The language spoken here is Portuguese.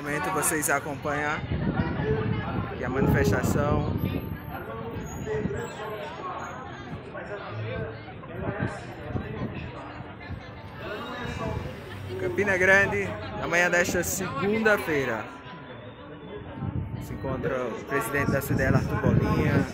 momento vocês acompanham aqui a manifestação. Campina Grande, na manhã desta segunda-feira. Se encontra o presidente da CDL, Arthur Bolinha,